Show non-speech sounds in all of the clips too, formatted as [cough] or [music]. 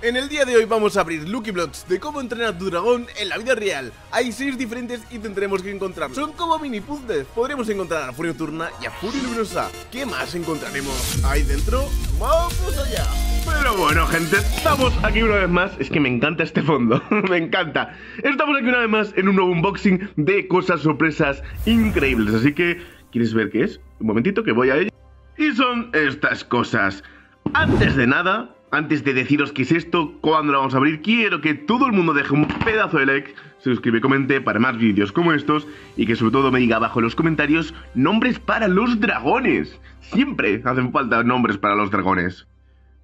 En el día de hoy vamos a abrir Lucky Blocks de cómo entrenar tu dragón en la vida real. Hay seis diferentes y tendremos que encontrar. Son como mini puzzles. Podremos encontrar a Furia Turna y a Furia Luminosa. ¿Qué más encontraremos ahí dentro? ¡Vamos allá! Pero bueno, gente, estamos aquí una vez más. Es que me encanta este fondo, [laughs] me encanta. Estamos aquí una vez más en un nuevo unboxing de cosas sorpresas increíbles. Así que, ¿quieres ver qué es? Un momentito que voy a ello. Y son estas cosas. Antes de nada, antes de deciros qué es esto, cuándo lo vamos a abrir, quiero que todo el mundo deje un pedazo de like, se suscribe comente para más vídeos como estos y que sobre todo me diga abajo en los comentarios nombres para los dragones. Siempre hacen falta nombres para los dragones.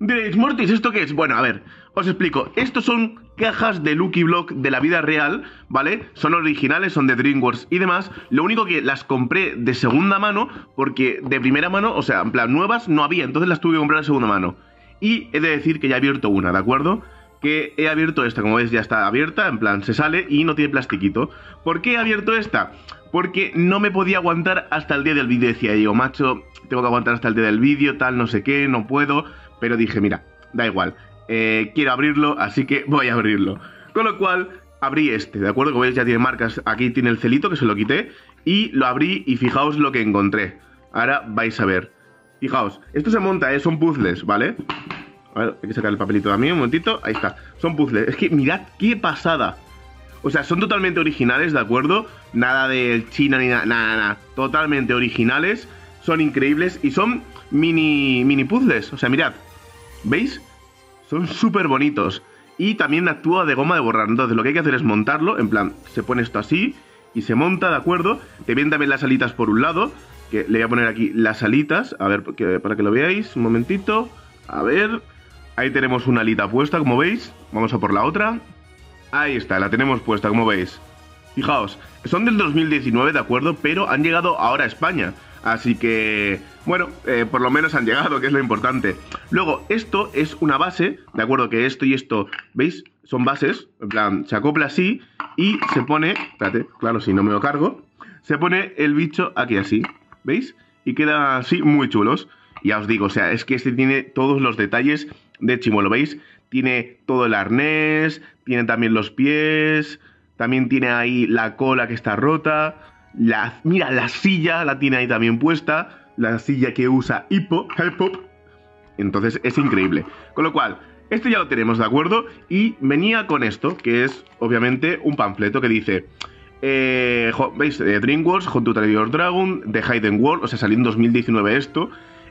Diréis, Mortis, ¿esto qué es? Bueno, a ver, os explico. Estos son cajas de Lucky Block de la vida real, ¿vale? Son originales, son de DreamWorks y demás. Lo único que las compré de segunda mano porque de primera mano, o sea, en plan, nuevas no había, entonces las tuve que comprar de segunda mano. Y he de decir que ya he abierto una, ¿de acuerdo? Que he abierto esta, como veis ya está abierta, en plan se sale y no tiene plastiquito. ¿Por qué he abierto esta? Porque no me podía aguantar hasta el día del vídeo. Decía yo, macho, tengo que aguantar hasta el día del vídeo, tal, no sé qué, no puedo. Pero dije, mira, da igual, eh, quiero abrirlo, así que voy a abrirlo. Con lo cual, abrí este, ¿de acuerdo? Como veis ya tiene marcas, aquí tiene el celito que se lo quité. Y lo abrí y fijaos lo que encontré. Ahora vais a ver. Fijaos, esto se monta, ¿eh? son puzzles, ¿vale? A ver, hay que sacar el papelito también, un momentito. Ahí está, son puzzles. Es que mirad qué pasada. O sea, son totalmente originales, ¿de acuerdo? Nada de China ni nada, nada, nada. Totalmente originales, son increíbles y son mini, mini puzzles. O sea, mirad, ¿veis? Son súper bonitos. Y también actúa de goma de borrar. Entonces, lo que hay que hacer es montarlo. En plan, se pone esto así y se monta, ¿de acuerdo? Te vienen también las alitas por un lado que le voy a poner aquí las alitas, a ver, para que lo veáis, un momentito, a ver, ahí tenemos una alita puesta, como veis, vamos a por la otra, ahí está, la tenemos puesta, como veis, fijaos, son del 2019, de acuerdo, pero han llegado ahora a España, así que, bueno, eh, por lo menos han llegado, que es lo importante. Luego, esto es una base, de acuerdo, que esto y esto, ¿veis? Son bases, en plan, se acopla así y se pone, espérate, claro, si no me lo cargo, se pone el bicho aquí así, ¿Veis? Y queda así muy chulos. Ya os digo, o sea, es que este tiene todos los detalles de Chimuelo, ¿veis? Tiene todo el arnés, tiene también los pies, también tiene ahí la cola que está rota, la, mira, la silla la tiene ahí también puesta, la silla que usa Hippo. Entonces es increíble. Con lo cual, este ya lo tenemos, ¿de acuerdo? Y venía con esto, que es obviamente un panfleto que dice... Eh, ¿Veis? Eh, DreamWorks, Hunt to Dragon, The Hidden World, o sea, salió en 2019 esto.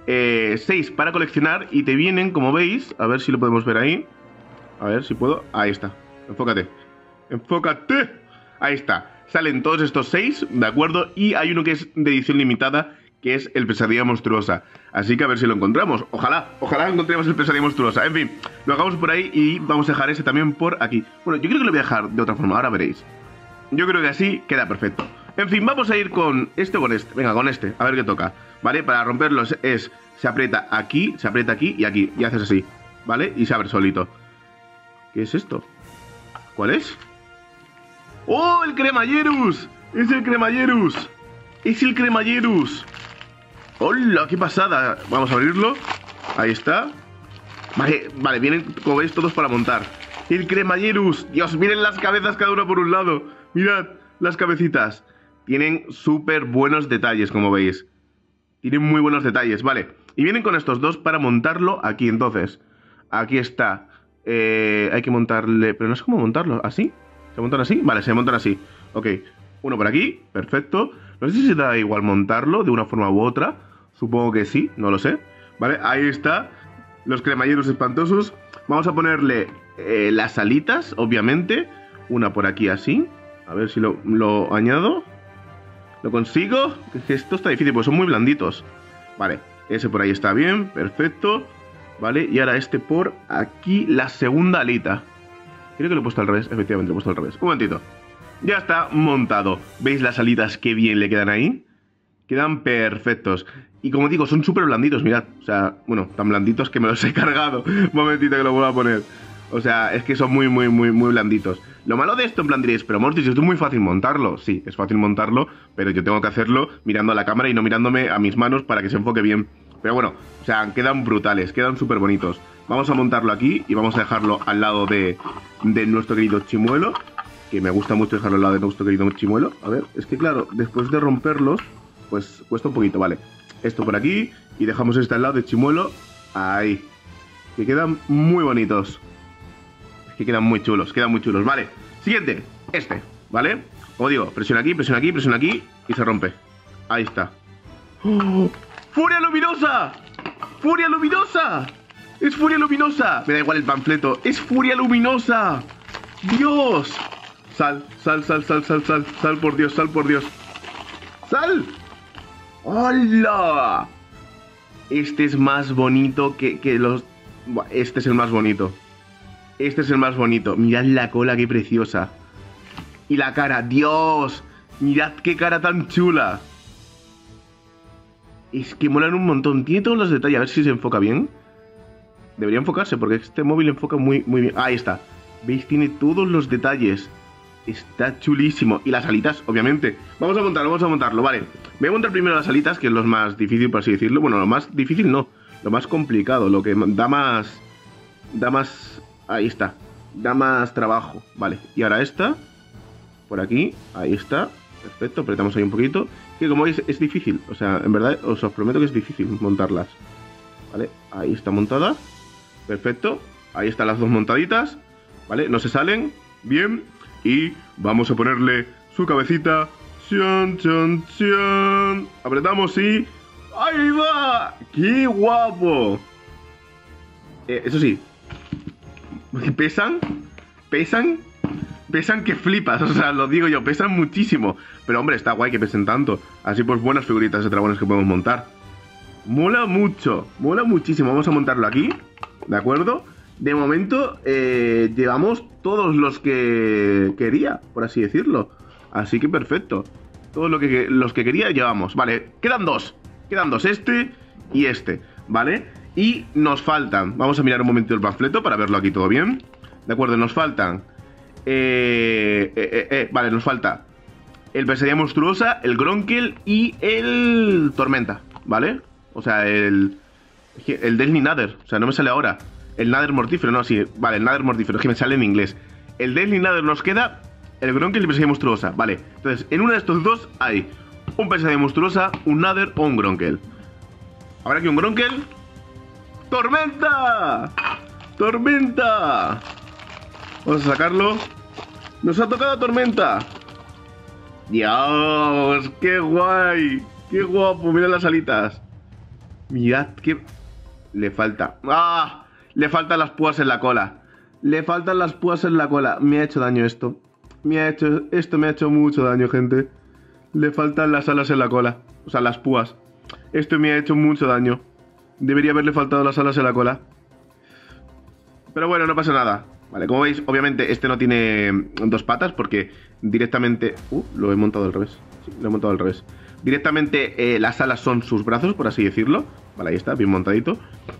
6 eh, para coleccionar y te vienen, como veis, a ver si lo podemos ver ahí. A ver si puedo. Ahí está. Enfócate. Enfócate. Ahí está. Salen todos estos 6, ¿de acuerdo? Y hay uno que es de edición limitada, que es el Pesadilla Monstruosa. Así que a ver si lo encontramos. Ojalá, ojalá encontremos el Pesadilla Monstruosa. En fin, lo hagamos por ahí y vamos a dejar ese también por aquí. Bueno, yo creo que lo voy a dejar de otra forma, ahora veréis. Yo creo que así queda perfecto. En fin, vamos a ir con este o con este. Venga, con este, a ver qué toca. ¿Vale? Para romperlos es, se aprieta aquí, se aprieta aquí y aquí. Y haces así, ¿vale? Y se abre solito. ¿Qué es esto? ¿Cuál es? ¡Oh, el cremallerus! ¡Es el cremallerus! ¡Es el cremallerus! ¡Hola, qué pasada! Vamos a abrirlo. Ahí está. Vale, vale, vienen, como veis, todos para montar. El cremallerus. Dios, miren las cabezas cada uno por un lado. Mirad las cabecitas. Tienen súper buenos detalles, como veis. Tienen muy buenos detalles, vale. Y vienen con estos dos para montarlo aquí, entonces. Aquí está. Eh, hay que montarle... Pero no sé cómo montarlo. ¿Así? ¿Se montan así? Vale, se montan así. Ok. Uno por aquí. Perfecto. No sé si da igual montarlo de una forma u otra. Supongo que sí. No lo sé. Vale, ahí está. Los cremalleros espantosos. Vamos a ponerle eh, las alitas, obviamente. Una por aquí así. A ver si lo, añado. ¿Lo consigo? Esto está difícil, pues son muy blanditos. Vale, ese por ahí está bien, perfecto. Vale, y ahora este por aquí, la segunda alita. Creo que lo he puesto al revés, efectivamente lo he puesto al revés. Un momentito. Ya está montado. ¿Veis las alitas qué bien le quedan ahí? Quedan perfectos. Y como digo, son súper blanditos, mirad. O sea, bueno, tan blanditos que me los he [laughs] cargado. Un momentito que lo vuelvo a poner. O sea, es que son muy, muy, muy, muy blanditos. Lo malo de esto, en plan diréis, pero Mortis, esto es muy fácil montarlo. Sí, es fácil montarlo, pero yo tengo que hacerlo mirando a la cámara y no mirándome a mis manos para que se enfoque bien. Pero bueno, o sea, quedan brutales, quedan súper bonitos. Vamos a montarlo aquí y vamos a dejarlo al lado de, de nuestro querido chimuelo. Que me gusta mucho dejarlo al lado de nuestro querido chimuelo. A ver, es que claro, después de romperlos, pues cuesta un poquito, vale. Esto por aquí y dejamos este al lado de chimuelo. Ahí. Que quedan muy bonitos. Que quedan muy chulos, quedan muy chulos. Vale, siguiente, este, ¿vale? Como digo, presiona aquí, presiona aquí, presiona aquí y se rompe. Ahí está. ¡Oh! ¡Furia luminosa! ¡Furia luminosa! ¡Es furia luminosa! Me da igual el panfleto. ¡Es furia luminosa! ¡Dios! Sal, sal, sal, sal, sal, sal, sal por Dios, sal por Dios. ¡Sal! ¡Hola! Este es más bonito que, que los... Este es el más bonito. Este es el más bonito. Mirad la cola, qué preciosa. Y la cara, Dios. Mirad qué cara tan chula. Es que molan un montón. Tiene todos los detalles. A ver si se enfoca bien. Debería enfocarse porque este móvil enfoca muy, muy bien. Ahí está. ¿Veis? Tiene todos los detalles. Está chulísimo. Y las alitas, obviamente. Vamos a montarlo, vamos a montarlo. Vale. Voy a montar primero las alitas, que es lo más difícil, por así decirlo. Bueno, lo más difícil no. Lo más complicado. Lo que da más... Da más... Ahí está. Da más trabajo. Vale. Y ahora esta. Por aquí. Ahí está. Perfecto. Apretamos ahí un poquito. Que como veis es difícil. O sea, en verdad os, os prometo que es difícil montarlas. Vale. Ahí está montada. Perfecto. Ahí están las dos montaditas. ¿Vale? No se salen. Bien. Y vamos a ponerle su cabecita. Chon, chon, chon. Apretamos y... ¡Ahí va! ¡Qué guapo! Eh, eso sí. Pesan. Pesan. Pesan que flipas. [laughs] O sea, lo digo yo. Pesan muchísimo. Pero hombre, está guay que pesen tanto. Así pues buenas figuritas de dragones que podemos montar. Mola mucho. Mola muchísimo. Vamos a montarlo aquí. ¿De acuerdo? De momento eh, llevamos todos los que quería, por así decirlo. Así que perfecto. Todos lo que, los que quería llevamos. Vale, quedan dos. Quedan dos, este y este. ¿Vale? Y nos faltan. Vamos a mirar un momento el panfleto para verlo aquí todo bien. De acuerdo, nos faltan. Eh, eh, eh, eh vale, nos falta el pesadilla monstruosa, el Gronkel y el Tormenta. ¿Vale? O sea, el. El Deadly Nether. O sea, no me sale ahora. El Nether mortífero, no, sí. Vale, el Nether mortífero, es que me sale en inglés. El Deadly Nether nos queda. El Gronkel y el pesadilla monstruosa. Vale. Entonces, en uno de estos dos hay un pesadilla monstruosa, un Nether o un Gronkel. Ahora aquí un Gronkel. ¡Tormenta! ¡Tormenta! Vamos a sacarlo. ¡Nos ha tocado tormenta! ¡Dios! ¡Qué guay! ¡Qué guapo! Mira las alitas. Mirad qué... Le falta... ¡Ah! Le faltan las púas en la cola. Le faltan las púas en la cola. Me ha hecho daño esto. Me ha hecho... Esto me ha hecho mucho daño, gente. Le faltan las alas en la cola. O sea, las púas. Esto me ha hecho mucho daño. Debería haberle faltado las alas en la cola. Pero bueno, no pasa nada. Vale, como veis, obviamente este no tiene dos patas porque directamente... Uh, lo he montado al revés. Sí, lo he montado al revés. Directamente eh, las alas son sus brazos, por así decirlo. Vale, ahí está, bien montadito.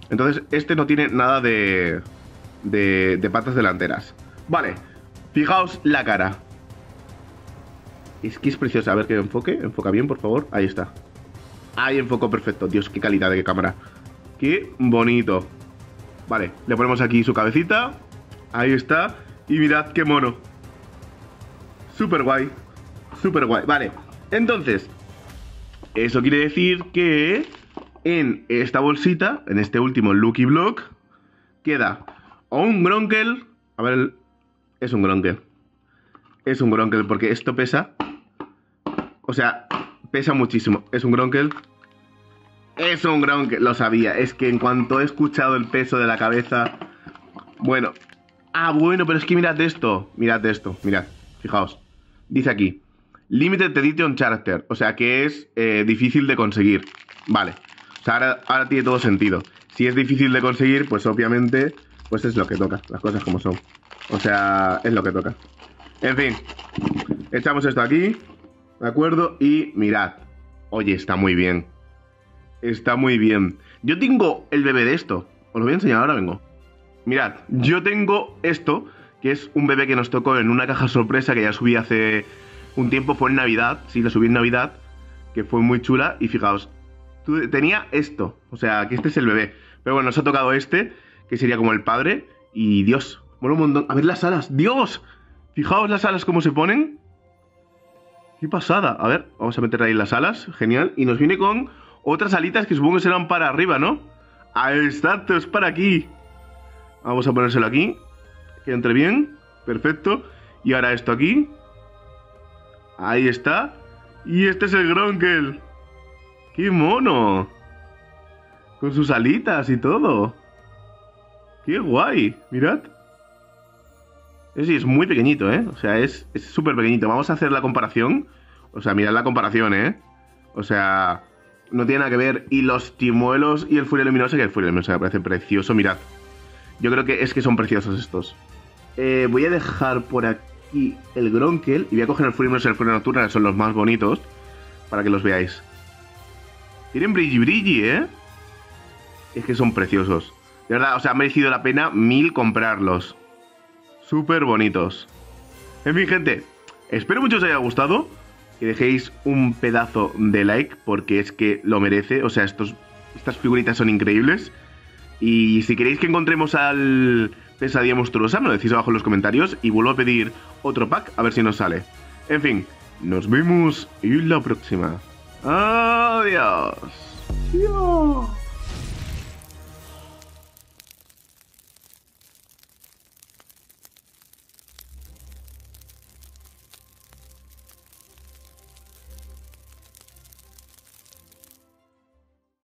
Entonces, este no tiene nada de, de, de patas delanteras. Vale, fijaos la cara. Es que es preciosa. A ver que enfoque. Enfoca bien, por favor. Ahí está. Ahí enfocó perfecto. Dios, qué calidad de cámara. Qué bonito. Vale, le ponemos aquí su cabecita. Ahí está. Y mirad qué mono. Súper guay. Súper guay. Vale. Entonces, eso quiere decir que en esta bolsita, en este último Lucky Block, queda o un Gronkel. A ver, es un Gronkel. Es un Gronkel porque esto pesa. O sea, pesa muchísimo. Es un Gronkel. Es un Gronkel. Lo sabía. Es que en cuanto he escuchado el peso de la cabeza. Bueno. Ah, bueno, pero es que mirad esto. Mirad esto. Mirad. Fijaos. Dice aquí. Limited Edition Character. O sea que es eh, difícil de conseguir. Vale. O sea, ahora tiene todo sentido. Si es difícil de conseguir, pues obviamente. Pues es lo que toca. Las cosas como son. O sea, es lo que toca. En fin. Echamos esto aquí. ¿De acuerdo? Y mirad. Oye, está muy bien. Está muy bien. Yo tengo el bebé de esto. Os lo voy a enseñar ahora, vengo. Mirad, yo tengo esto, que es un bebé que nos tocó en una caja sorpresa que ya subí hace un tiempo, fue en Navidad. Sí, la subí en Navidad, que fue muy chula. Y fijaos, tenía esto. O sea, que este es el bebé. Pero bueno, nos ha tocado este, que sería como el padre. Y Dios, mola un montón. A ver las alas, Dios. Fijaos las alas cómo se ponen. Qué pasada. A ver, vamos a meter ahí las alas. Genial. Y nos viene con otras alitas que supongo que serán para arriba, ¿no? Ahí está, es para aquí. Vamos a ponérselo aquí. Que entre bien. Perfecto. Y ahora esto aquí. Ahí está. Y este es el Gronkel. ¡Qué mono! Con sus alitas y todo. ¡Qué guay! Mirad. Sí, es muy pequeñito, ¿eh? O sea, es súper pequeñito. Vamos a hacer la comparación. O sea, mirad la comparación, ¿eh? O sea, no tiene nada que ver. Y los timuelos y el furia luminosa, que el furia luminosa me parece precioso. Mirad. Yo creo que es que son preciosos estos. Eh, voy a dejar por aquí el Gronkel y voy a coger el furia luminosa y el furia nocturna, que son los más bonitos, para que los veáis. Tienen brilli brilli, ¿eh? Es que son preciosos. De verdad, o sea, ha merecido la pena mil comprarlos. Súper bonitos. En fin, gente, espero mucho os haya gustado. Que dejéis un pedazo de like, porque es que lo merece. O sea, estos, estas figuritas son increíbles. Y si queréis que encontremos al pesadilla monstruosa, me lo decís abajo en los comentarios. Y vuelvo a pedir otro pack, a ver si nos sale. En fin, nos vemos en la próxima. Adiós. Adiós.